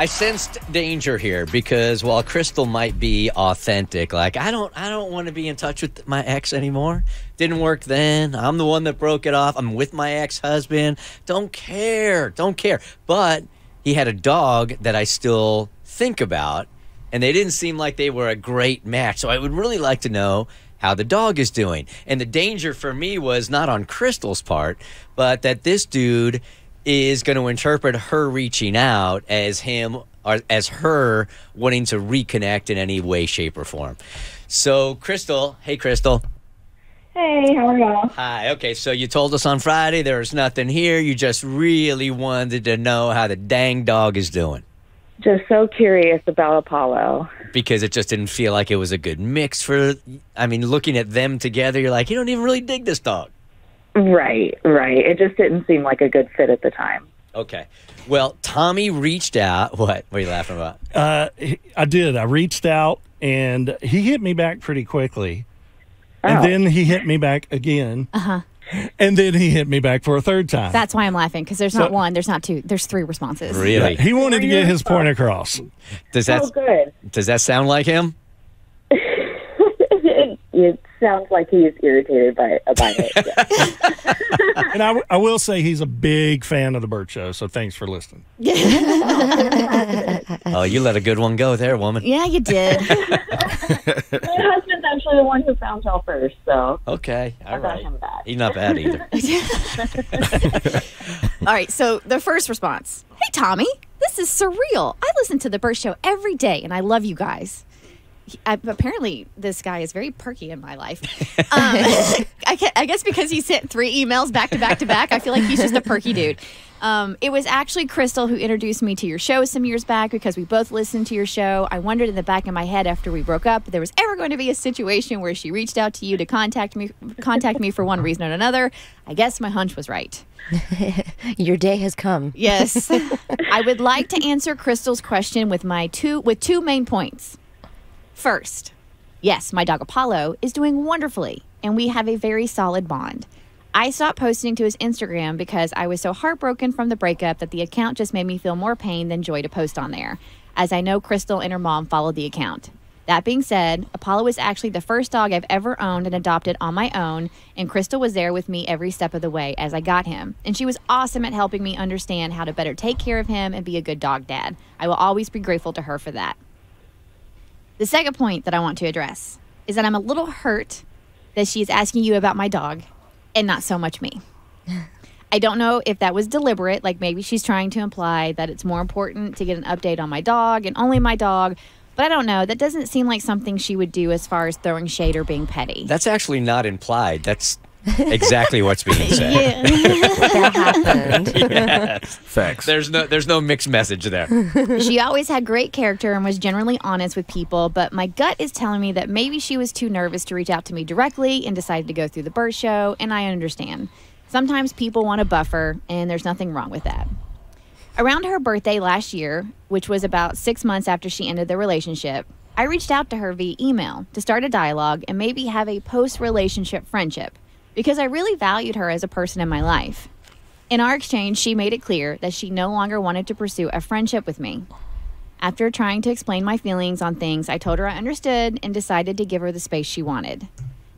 I sensed danger here because while Crystal might be authentic, like I don't I don't want to be in touch with my ex anymore. Didn't work then. I'm the one that broke it off. I'm with my ex-husband. Don't care. Don't care. But he had a dog that I still think about and they didn't seem like they were a great match. So I would really like to know how the dog is doing. And the danger for me was not on Crystal's part, but that this dude is going to interpret her reaching out as him or as her wanting to reconnect in any way, shape, or form. So, Crystal, hey, Crystal. Hey, how are y'all? Hi. Okay, so you told us on Friday there was nothing here. You just really wanted to know how the dang dog is doing Just so curious about Apollo. because it just didn't feel like it was a good mix for. I mean, looking at them together, you're like, you don't even really dig this dog. Right, right. It just didn't seem like a good fit at the time. Okay. Well, Tommy reached out. What? What are you laughing about? Uh, I did. I reached out and he hit me back pretty quickly. And Oh. then he hit me back again. Uh huh. And then he hit me back for a third time. That's why I'm laughing because there's So- not one, there's not two, there's three responses. Really? he wanted to get his point across. Does that oh, good. does that sound like him? It, it sounds like he's irritated by, by it. yeah. And I, w- I will say he's a big fan of the Bert Show, so thanks for listening. Oh, you let a good one go there, woman. Yeah, you did. My husband's actually the one who found y'all first, so Okay, all I got right. him back. He's not bad either. All right, so the first response Hey, Tommy, this is surreal. I listen to the Bert Show every day and I love you guys. He- I, apparently, this guy is very perky in my life. Um, I, ca- I guess because he sent three emails back to back to back, I feel like he's just a perky dude. Um, it was actually Crystal who introduced me to your show some years back because we both listened to your show. I wondered in the back of my head after we broke up if there was ever going to be a situation where she reached out to you to contact me, contact me for one reason or another. I guess my hunch was right. Your day has come. Yes. I would like to answer Crystal's question with my two with two main points. First, yes, my dog Apollo is doing wonderfully and we have a very solid bond. I stopped posting to his Instagram because I was so heartbroken from the breakup that the account just made me feel more pain than joy to post on there, as I know Crystal and her mom followed the account. That being said, Apollo is actually the first dog I've ever owned and adopted on my own, and Crystal was there with me every step of the way as I got him. And she was awesome at helping me understand how to better take care of him and be a good dog dad. I will always be grateful to her for that. The second point that I want to address is that I'm a little hurt that she is asking you about my dog and not so much me. I don't know if that was deliberate, like maybe she's trying to imply that it's more important to get an update on my dog and only my dog, but I don't know. That doesn't seem like something she would do as far as throwing shade or being petty. That's actually not implied. That's exactly what's being said. That happened. Facts. There's no there's no mixed message there. she always had great character and was generally honest with people, but my gut is telling me that maybe she was too nervous to reach out to me directly and decided to go through the Bert show, and I understand. Sometimes people want a buffer, and there's nothing wrong with that. Around her birthday last year, which was about six months after she ended the relationship, I reached out to her via email to start a dialogue and maybe have a post relationship friendship because I really valued her as a person in my life. In our exchange, she made it clear that she no longer wanted to pursue a friendship with me. After trying to explain my feelings on things, I told her I understood and decided to give her the space she wanted.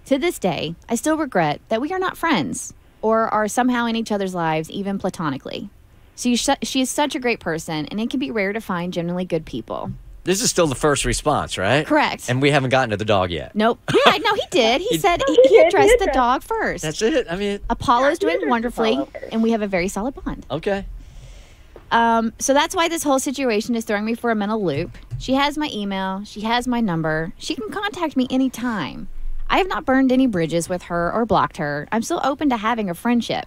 To this day, I still regret that we are not friends or are somehow in each other's lives, even platonically. She, she is such a great person, and it can be rare to find genuinely good people. This is still the first response, right? Correct. And we haven't gotten to the dog yet. Nope. Yeah, no, he did. He said he, he he did, he addressed the dog first. That's it. I mean, Apollo's Yeah, doing wonderfully, and we have a very solid bond. okay. Um, so that's why this whole situation is throwing me for a mental loop. She has my email, she has my number, she can contact me anytime. I have not burned any bridges with her or blocked her. I'm still open to having a friendship.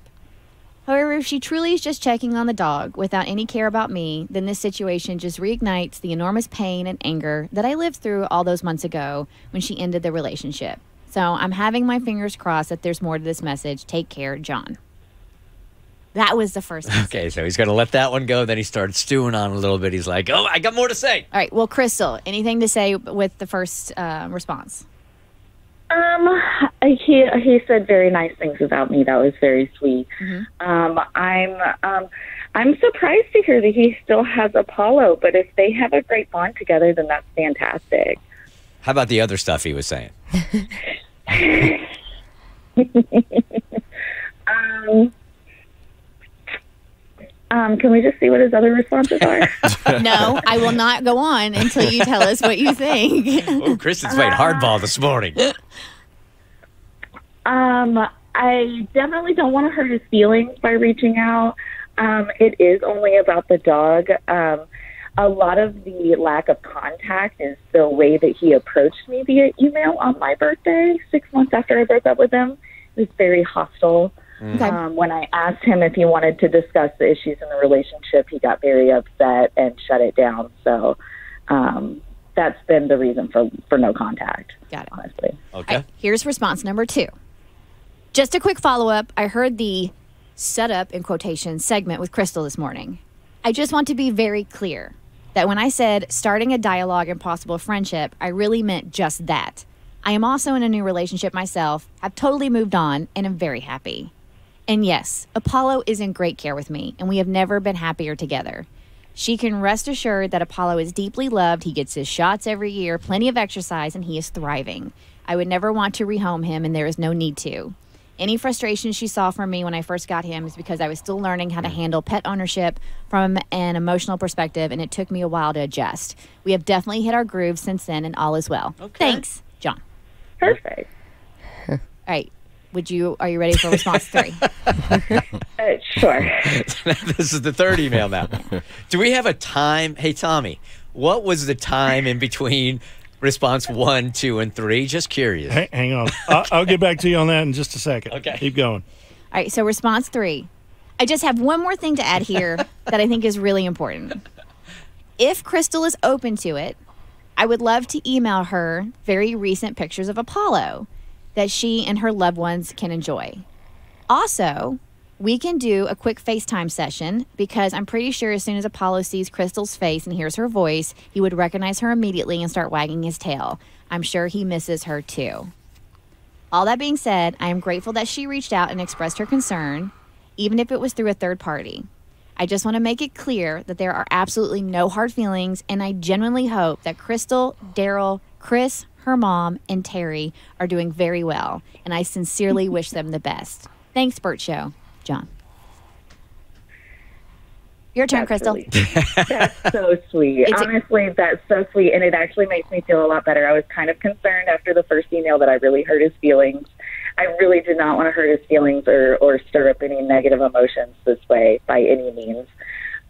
However, if she truly is just checking on the dog without any care about me, then this situation just reignites the enormous pain and anger that I lived through all those months ago when she ended the relationship. So I'm having my fingers crossed that there's more to this message. Take care, John. That was the first. message. Okay, so he's going to let that one go. Then he started stewing on a little bit. He's like, oh, I got more to say. All right. Well, Crystal, anything to say with the first uh, response? Um, he he said very nice things about me. That was very sweet. Um, I'm um, I'm surprised to hear that he still has Apollo, but if they have a great bond together, then that's fantastic. How about the other stuff he was saying? Um, um, can we just see what his other responses are? No, I will not go on until you tell us what you think. Oh, Kristin's playing hardball this morning. Um, I definitely don't want to hurt his feelings by reaching out. Um, it is only about the dog. Um, a lot of the lack of contact is the way that he approached me via email on my birthday, six months after I broke up with him. It was very hostile. Okay. Um, when I asked him if he wanted to discuss the issues in the relationship, he got very upset and shut it down. So um, that's been the reason for, for no contact, Got it. honestly. Okay. All right, here's response number two. Just a quick follow up. I heard the setup in quotation segment with Crystal this morning. I just want to be very clear that when I said starting a dialogue and possible friendship, I really meant just that. I am also in a new relationship myself, have totally moved on, and am very happy. And yes, Apollo is in great care with me, and we have never been happier together. She can rest assured that Apollo is deeply loved. He gets his shots every year, plenty of exercise, and he is thriving. I would never want to rehome him, and there is no need to. Any frustration she saw from me when I first got him is because I was still learning how to handle pet ownership from an emotional perspective, and it took me a while to adjust. We have definitely hit our groove since then, and all is well. Okay. Thanks, John. Perfect. All right. Would you are you ready for response three? Uh, sure. this is the third email now. Do we have a time? Hey, Tommy, what was the time in between response one, two, and three? Just curious. Hang, hang on. I'll, I'll get back to you on that in just a second. Okay. Keep going. All right, so response three. I just have one more thing to add here that I think is really important. If Crystal is open to it, I would love to email her very recent pictures of Apollo that she and her loved ones can enjoy. Also, we can do a quick FaceTime session because I'm pretty sure as soon as Apollo sees Crystal's face and hears her voice, he would recognize her immediately and start wagging his tail. I'm sure he misses her too. All that being said, I am grateful that she reached out and expressed her concern, even if it was through a third party. I just want to make it clear that there are absolutely no hard feelings, and I genuinely hope that Crystal, Daryl, Chris, her mom, and Terry are doing very well, and I sincerely wish them the best. Thanks, Bert Show. John. Your turn, That's Crystal. really- that's so sweet. Honestly, that's so sweet, and it actually makes me feel a lot better. I was kind of concerned after the first email that I really hurt his feelings. I really did not want to hurt his feelings or or stir up any negative emotions this way by any means.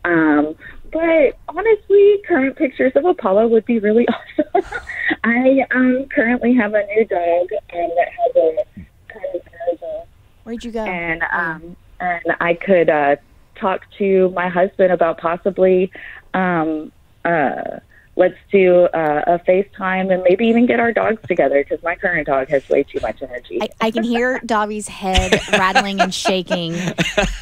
Um, but honestly, current pictures of Apollo would be really awesome. I um, currently have a new dog um, that has a kind of Where'd you go? and um, and I could uh, talk to my husband about possibly um, uh, let's do uh, a FaceTime and maybe even get our dogs together because my current dog has way too much energy. I, I can hear Davi's head rattling and shaking.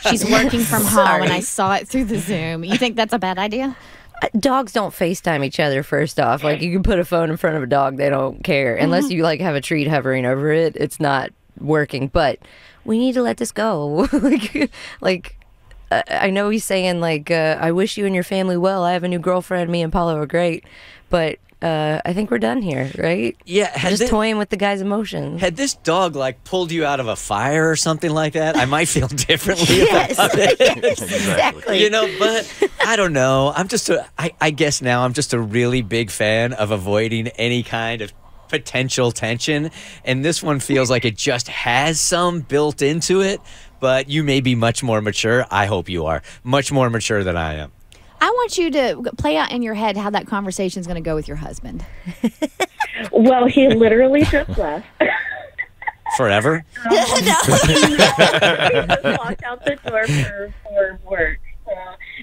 She's working from home, and I saw it through the Zoom. You think that's a bad idea? Uh, Dogs don't FaceTime each other. First off, like you can put a phone in front of a dog, they don't care unless you like have a treat hovering over it. It's not working. But we need to let this go. like, like I know he's saying like, uh, "I wish you and your family well. I have a new girlfriend. Me and Paulo are great." But uh, I think we're done here, right? Yeah, Just thi- toying with the guy's emotions. Had this dog like pulled you out of a fire or something like that, I might feel differently yes, about it. exactly. You know, but I don't know. I'm just a. I, I guess now I'm just a really big fan of avoiding any kind of potential tension, and this one feels like it just has some built into it. But you may be much more mature. I hope you are much more mature than I am. I want you to play out in your head how that conversation is going to go with your husband. well, he literally just left. Forever. No, he just walked out the door for, for work. So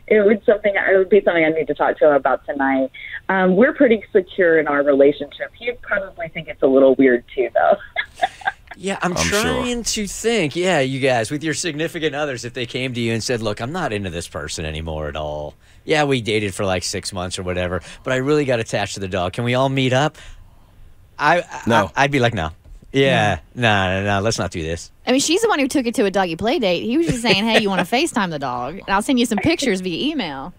it would something it would be something I need to talk to him about tonight. Um, we're pretty secure in our relationship. He'd probably think it's a little weird too, though. Yeah, I'm, I'm sure. trying to think. Yeah, you guys, with your significant others, if they came to you and said, Look, I'm not into this person anymore at all. Yeah, we dated for like six months or whatever, but I really got attached to the dog. Can we all meet up? I, No. I, would be like, No. Yeah. No, no, no. Let's not do this. I mean, she's the one who took it to a doggy play date. He was just saying, "Hey, you want to FaceTime the dog?" And I'll send you some pictures via email.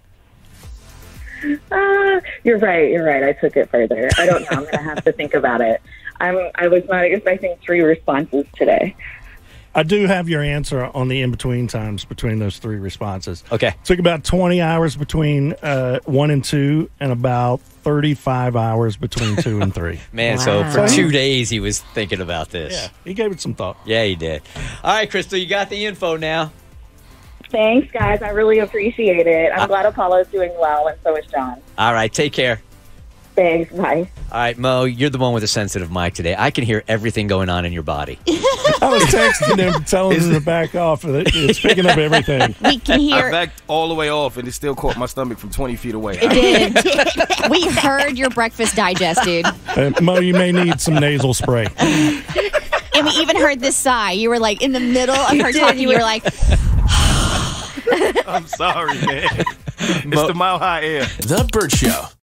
Ah, you're right. You're right. I took it further. I don't know. I'm going to have to think about it. I'm. I was not expecting three responses today. I do have your answer on the in between times between those three responses. Okay. Took about 20 hours between uh, one and two, and about 35 hours between two and three. Man, so for two days he was thinking about this. Yeah, he gave it some thought. Yeah, he did. All right, Crystal, you got the info now. Thanks, guys. I really appreciate it. I'm glad Apollo's doing well, and so is John. All right, take care. Thanks. Bye. All right, Mo, you're the one with a sensitive mic today. I can hear everything going on in your body. I was texting him, telling him to back off. and it- It's picking up everything. We can hear. I hear. backed all the way off, and it still caught my stomach from 20 feet away. It did. we heard your breakfast digest, dude. Uh, Mo, you may need some nasal spray. And we even heard this sigh. You were like in the middle of her talking. You were like, I'm sorry, man. it's the mile high air. The Bert Show.